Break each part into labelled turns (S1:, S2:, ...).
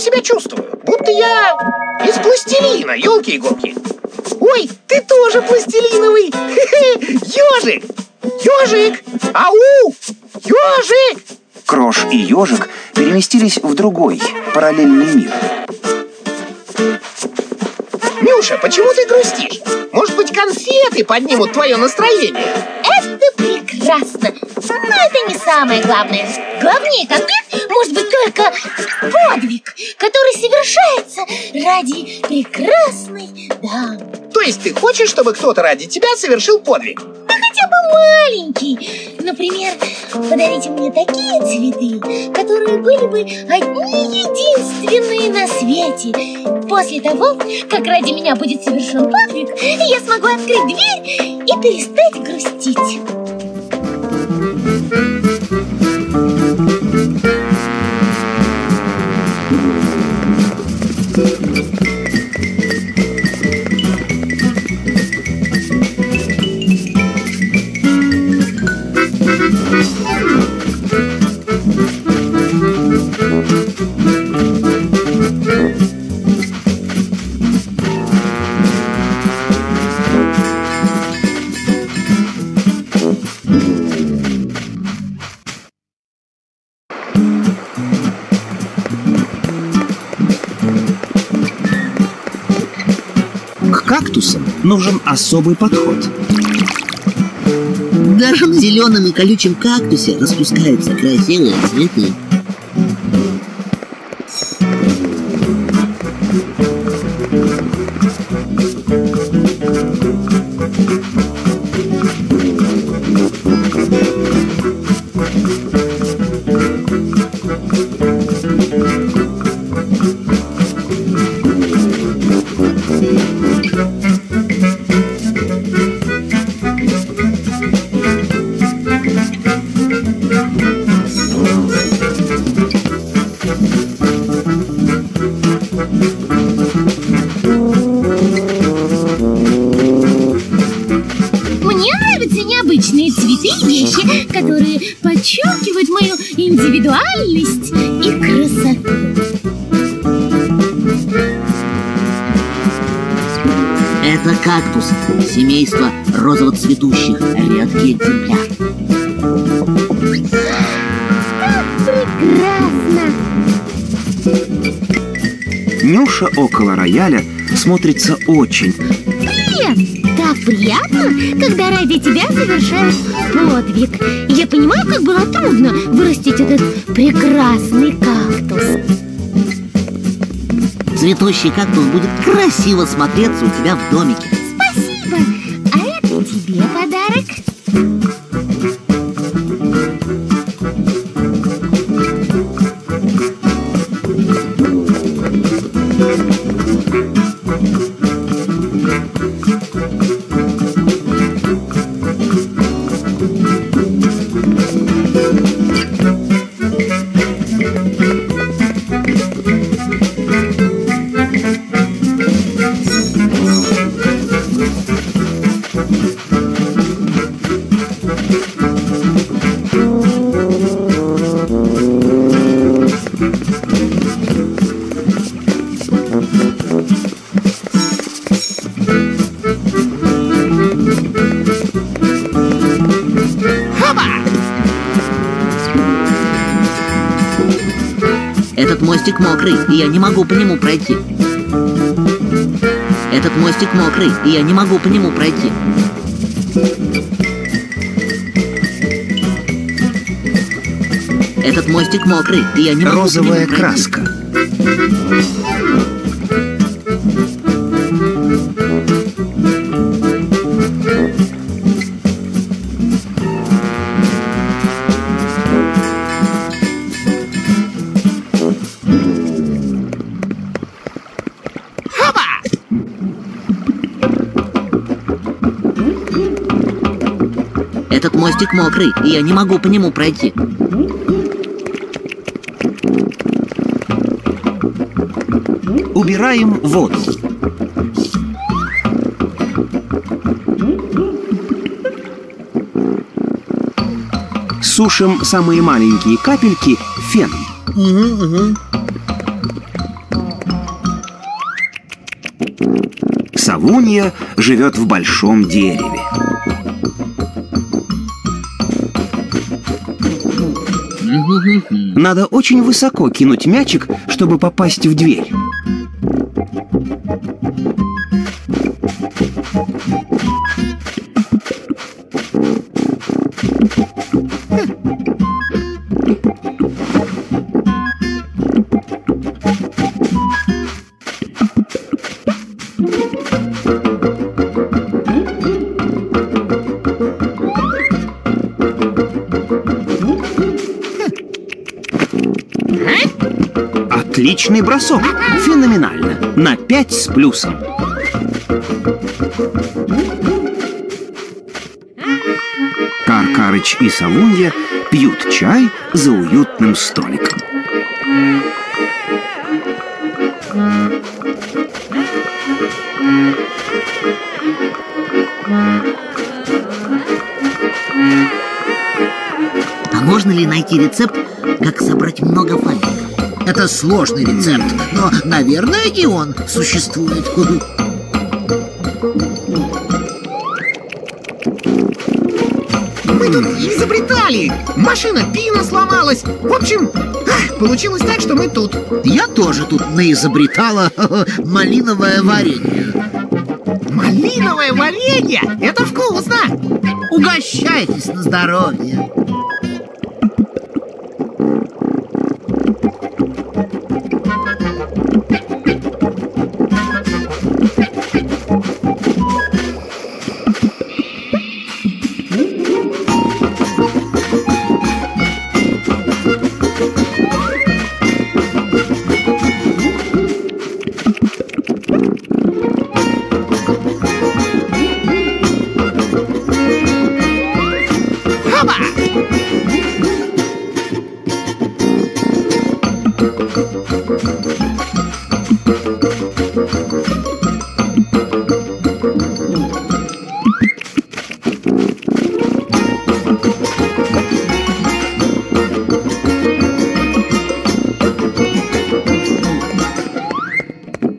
S1: себя чувствую? Будто я из пластилина, елки-иголки. Ой, ты тоже пластилиновый! Ежик! Ежик! Ау! Ежик!
S2: Крош и ежик переместились в другой, параллельный мир.
S1: Нюша, почему ты грустишь? Может быть, конфеты поднимут твое настроение?
S3: Это прекрасно. Но это не самое главное. Главнее конфет может быть только подвиг, который совершается ради прекрасной дамы.
S1: То есть ты хочешь, чтобы кто-то ради тебя совершил подвиг?
S3: Да хотя бы маленький. Например, подарите мне такие цветы, которые были бы одни единственные на свете. После того, как ради меня будет совершен подвиг, я смогу открыть дверь и перестать грустить.
S4: Кактусам нужен особый подход.
S5: Даже на зеленом и колючем кактусе распускаются красивые цветы. Это кактус, семейство розово-цветущих, редкий экземпляр.
S3: Прекрасно!
S2: Нюша около рояля смотрится очень,
S3: Привет! Так приятно, когда ради тебя совершают подвиг. Я понимаю, как было трудно вырастить этот прекрасный кактус.
S5: Цветущий кактус будет красиво смотреться у тебя в домике. Этот мостик мокрый, и я не могу по нему пройти. Этот мостик мокрый, и я не могу по нему пройти. Этот мостик мокрый, и я не могу по
S2: розовая
S5: нему пройти.
S2: краска.
S5: Этот мостик мокрый, и я не могу по нему пройти.
S2: Убираем воду. Сушим самые маленькие капельки феном. Угу, угу. Савунья живет в большом дереве. Надо очень высоко кинуть мячик, чтобы попасть в дверь. Отличный бросок. Феноменально. На 5 с плюсом. Каркарыч и Савунья пьют чай за уютным столиком.
S5: А можно ли найти рецепт, как собрать много фантиков?
S6: Это сложный рецепт, но, наверное, и он существует.
S1: Мы тут изобретали. Машина пина сломалась. В общем, получилось так, что мы тут.
S6: Я тоже тут наизобретала малиновое варенье.
S1: Малиновое варенье! Это вкусно!
S6: Угощайтесь на здоровье.
S1: Хаба!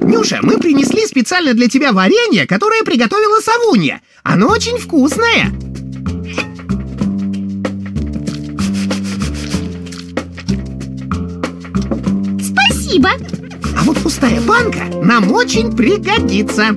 S1: Нюша, мы принесли специально для тебя варенье, которое приготовила Савунья. Оно очень вкусное. Банка нам очень пригодится.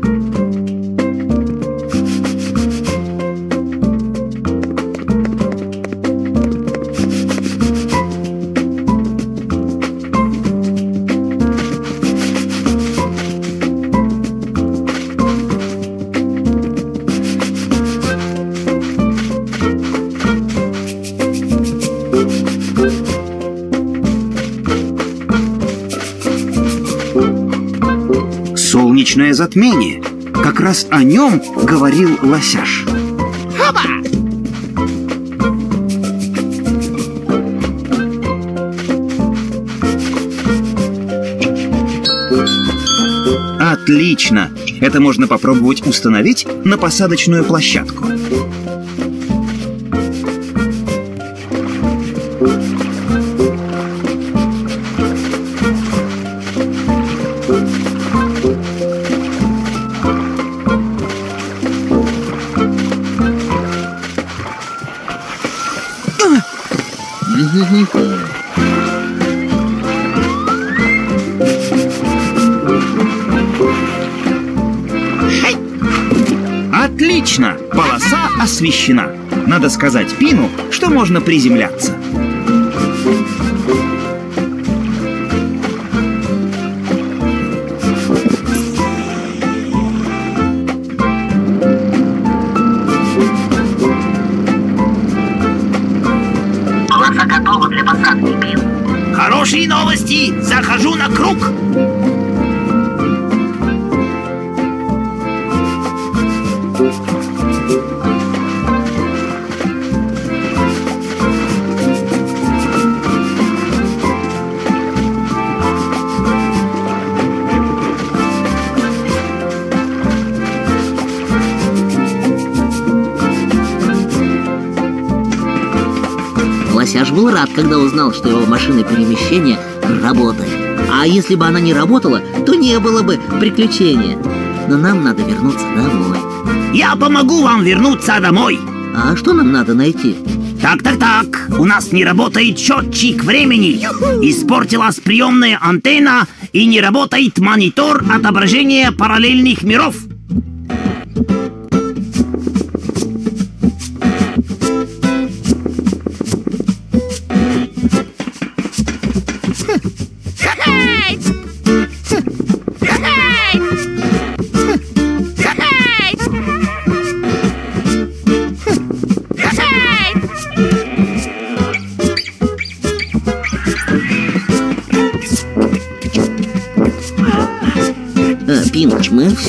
S2: Затмение. Как раз о нем говорил Лосяш.
S1: Хаба!
S2: Отлично! Это можно попробовать установить на посадочную площадку. Отлично! Полоса освещена. Надо сказать Пину, что можно приземляться.
S5: Полоса готова для посадки, Пин.
S4: Хорошие новости! Захожу на круг!
S5: Лосяш был рад, когда узнал, что его машина перемещения работает. А если бы она не работала, то не было бы приключения. но нам надо вернуться домой.
S4: Я помогу вам вернуться домой.
S5: А что нам надо найти?
S4: Так, так, так. У нас не работает счетчик времени. Испортилась приемная антенна и не работает монитор отображения параллельных миров.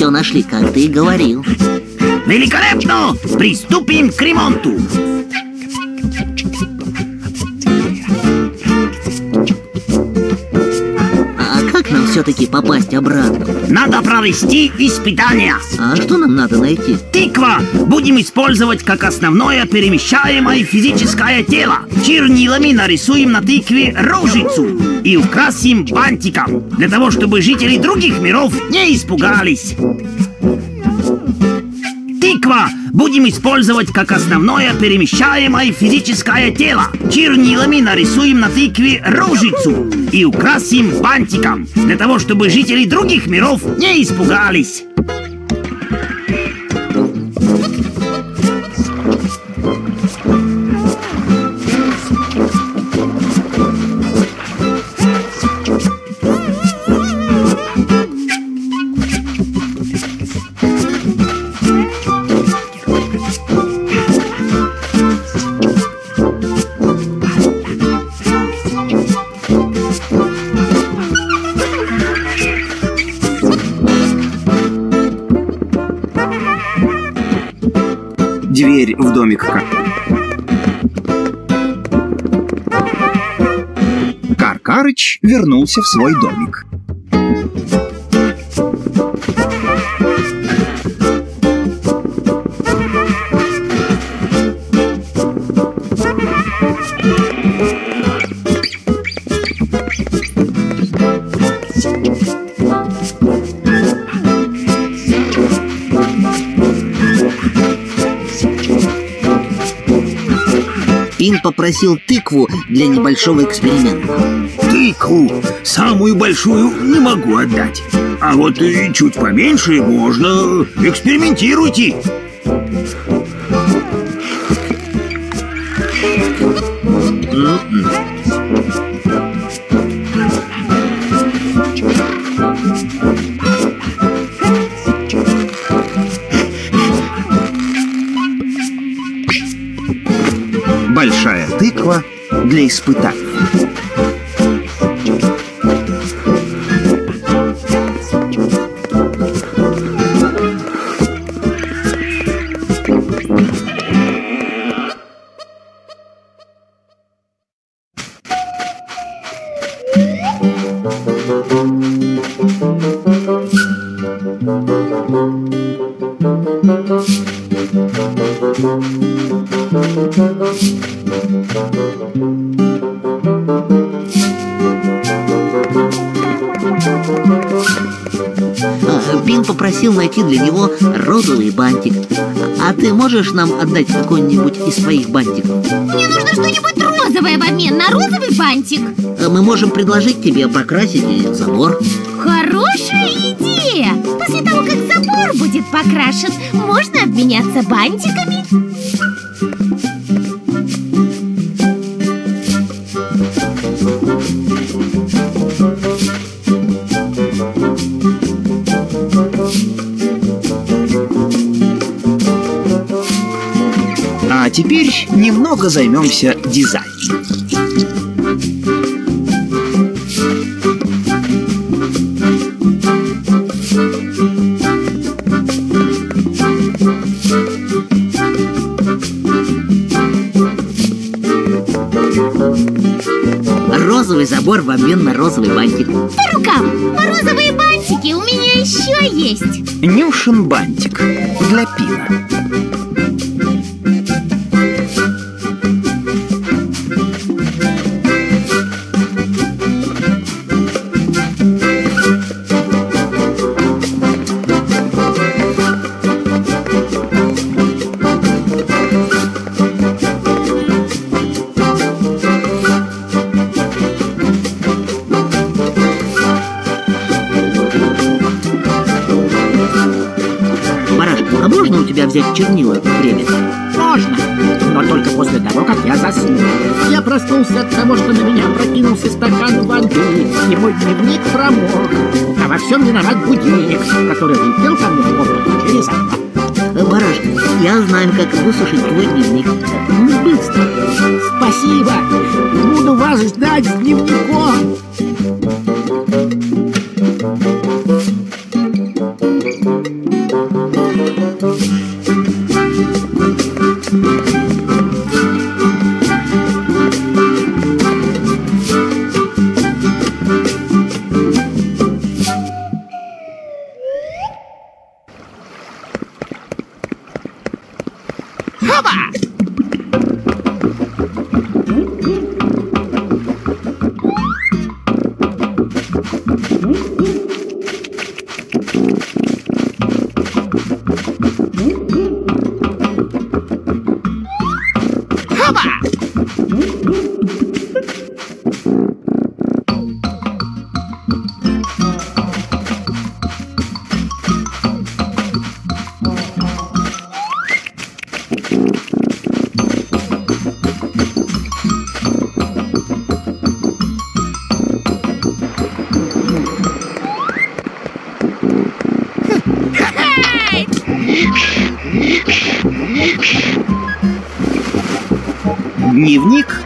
S5: Все нашли, как ты и говорил.
S4: Великолепно! Приступим к ремонту.
S5: Все-таки попасть обратно?
S4: Надо провести испытания.
S5: А что нам надо найти?
S4: Тыква будем использовать как основное перемещаемое физическое тело. Чернилами нарисуем на тыкве рожицу и украсим бантиком, для того, чтобы жители других миров не испугались. Тыква будем использовать как основное перемещаемое физическое тело. Чернилами нарисуем на тыкве рожицу и украсим бантиком, для того, чтобы жители других миров не испугались.
S2: Вернулся в свой домик.
S5: Попросил тыкву для небольшого эксперимента.
S4: Тыкву, самую большую, не могу отдать. А вот и чуть поменьше можно. Экспериментируйте.
S2: Для
S5: попросил найти для него розовый бантик. А ты можешь нам отдать какой-нибудь из своих бантиков?
S3: Мне нужно что-нибудь розовое в обмен на розовый бантик.
S5: А Мы можем предложить тебе покрасить забор.
S3: Хорошая идея! После того, как забор будет покрашен, можно обменяться бантиками.
S2: Теперь немного займемся дизайном.
S5: Розовый забор в обмен на розовый бантик.
S3: По рукам! Розовые бантики у меня еще есть.
S2: Нюшин бантик для пина.
S7: Дневник промок. А во всем виноват будильник, который летел ко мне в комнату через окно.
S5: Барашка, я знаю, как высушить твой дневник. Ну, быстро.
S7: Спасибо. Буду вас ждать с дневником.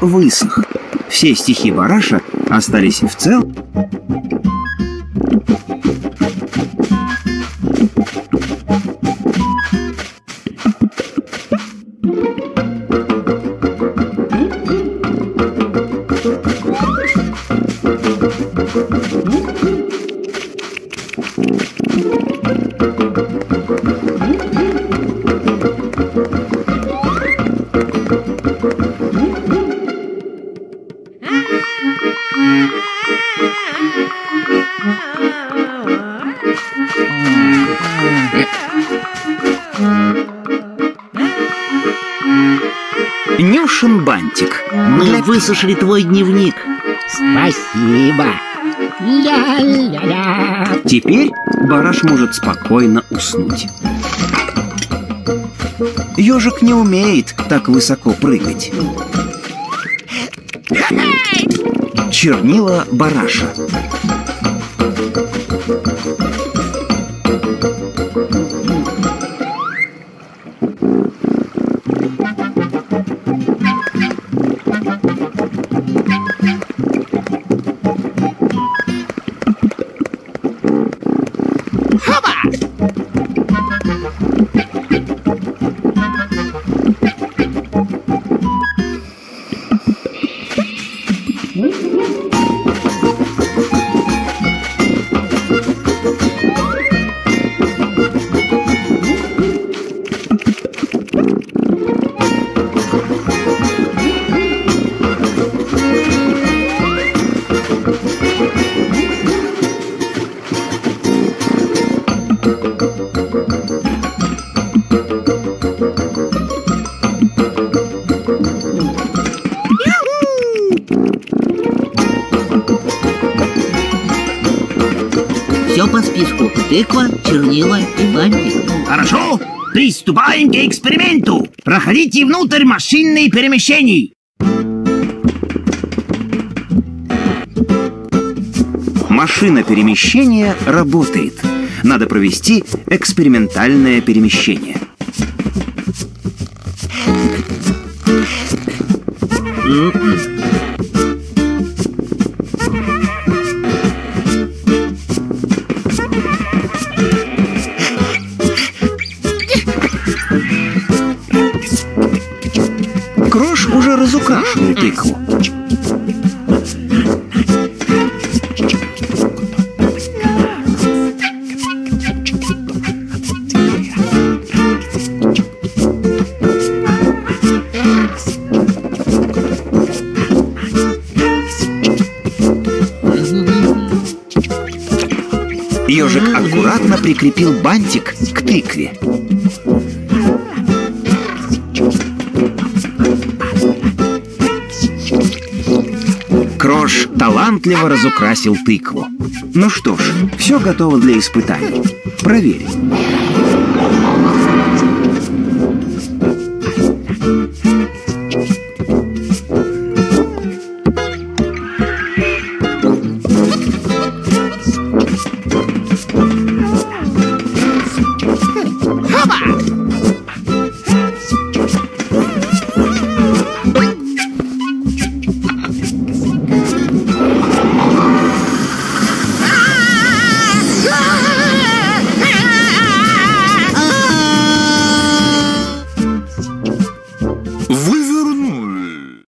S2: Высох. Все стихи Бараша остались в цел. Нюшин бантик.
S5: Мы высушили твой дневник.
S7: Спасибо. Ля-ля-ля.
S2: Теперь Бараш может спокойно уснуть. Ежик не умеет так высоко прыгать. Чернила Бараша.
S1: だ
S5: Все по списку. Тыква, чернила и бантик.
S4: Хорошо, приступаем к эксперименту. Проходите внутрь машинных перемещений.
S2: Машина перемещения работает. Надо провести экспериментальное перемещение. Крош уже разукрашивал тыкву. Ежик аккуратно прикрепил бантик к тыкве. Талантливо разукрасил тыкву. Ну что ж, все готово для испытаний. Проверим.